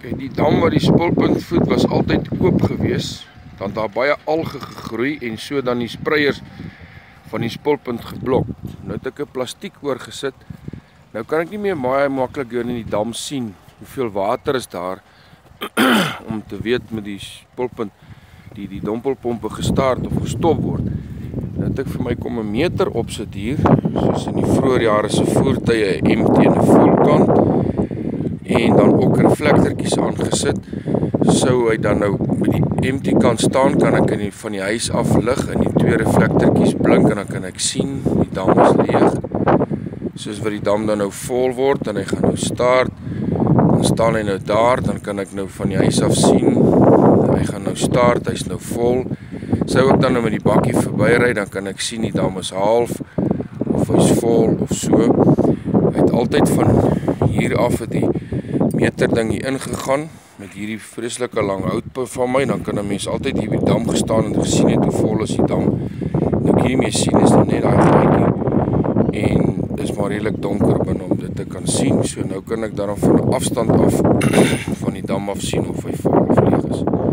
Kyk, die dam waar die spulpunt voed was altyd oop gewees. Dan daar baie alge gegroei en so dan die spreiers van die spulpunt geblok. Nou het ek 'n plastiek oorgesit. Nou kan ek nie meer baie maklik hier in die dam sien hoeveel water is daar om te weet met die spulpunt die die dompelpompe gestart of gestop word. Nou het ek vir my kom 'n meter opsit hier, soos in die vroeë jare se voertuie MT en 'n volkant en dan ook reflektertjies aangesit. Sou hy dan nou by die MT kan staan, kan ek in die, van die huis af lig en die twee reflektertjies blink en dan kan ek sien die dam is leeg. Soos wat die dam dan nou vol word en hy gaan nou start, dan staan hy nou daar, dan kan ek nou van die huis af sien hy gaan nou start, hy's nou vol. Sou ek dan nou met die bakkie verbyry, dan kan ek sien die dam is half of hy's vol of so. Hy het altyd van hier af het die meter ding hier ingegaan met hierdie vreeslike lang hout van my, dan kan 'n mens altyd hier by die dam gestaan en gesien het hoe vol is die dam. Nou kan jy mee sien is net daai gaatjie en dis maar redelik donker binne om dit te kan sien. So nou kan ek daarom van 'n afstand af van die dam af sien of hy